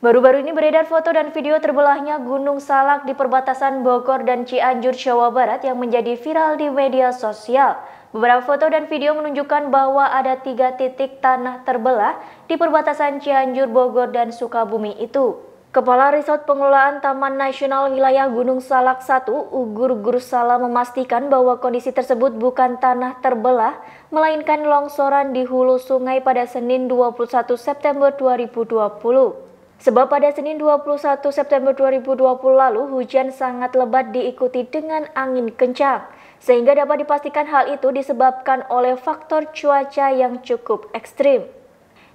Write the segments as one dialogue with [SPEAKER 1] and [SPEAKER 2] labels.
[SPEAKER 1] Baru-baru ini beredar foto dan video terbelahnya Gunung Salak di perbatasan Bogor dan Cianjur, Jawa Barat yang menjadi viral di media sosial. Beberapa foto dan video menunjukkan bahwa ada tiga titik tanah terbelah di perbatasan Cianjur, Bogor, dan Sukabumi itu. Kepala Resort Pengelolaan Taman Nasional Wilayah Gunung Salak 1, Ugur Gursala memastikan bahwa kondisi tersebut bukan tanah terbelah, melainkan longsoran di hulu sungai pada Senin 21 September 2020. Sebab pada Senin 21 September 2020 lalu hujan sangat lebat diikuti dengan angin kencang. Sehingga dapat dipastikan hal itu disebabkan oleh faktor cuaca yang cukup ekstrim.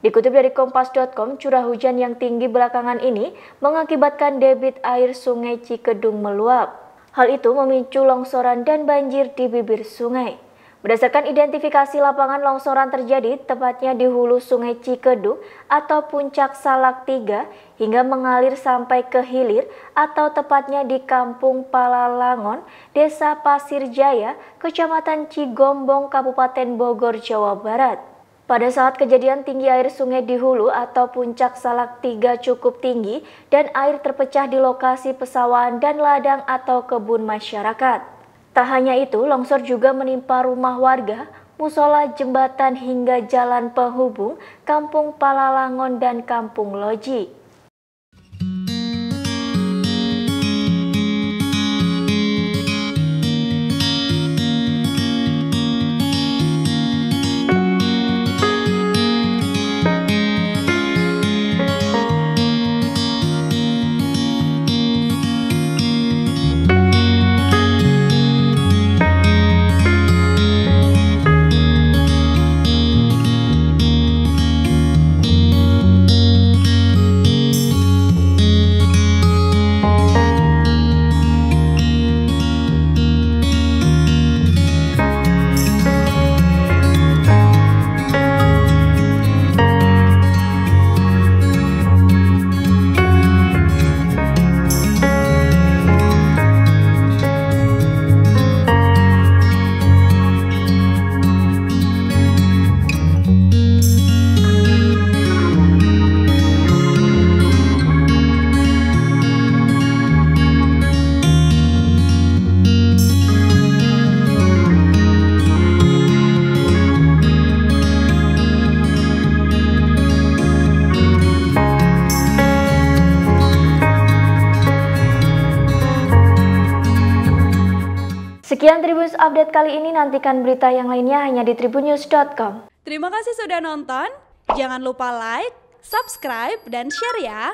[SPEAKER 1] Dikutip dari kompas.com, curah hujan yang tinggi belakangan ini mengakibatkan debit air sungai Cikedung meluap. Hal itu memicu longsoran dan banjir di bibir sungai. Berdasarkan identifikasi lapangan longsoran terjadi tepatnya di hulu sungai Cikedung atau puncak Salak 3 hingga mengalir sampai ke hilir atau tepatnya di Kampung Palalangon, Desa Pasir Jaya, Kecamatan Cigombong, Kabupaten Bogor, Jawa Barat. Pada saat kejadian tinggi air sungai di hulu atau puncak Salak 3 cukup tinggi dan air terpecah di lokasi pesawahan dan ladang atau kebun masyarakat. Tak hanya itu, longsor juga menimpa rumah warga, musola, jembatan hingga jalan penghubung Kampung Palalangon dan Kampung Loji. Sekian Tribunnews Update kali ini, nantikan berita yang lainnya hanya di tribunnews.com.
[SPEAKER 2] Terima kasih sudah nonton, jangan lupa like, subscribe, dan share ya!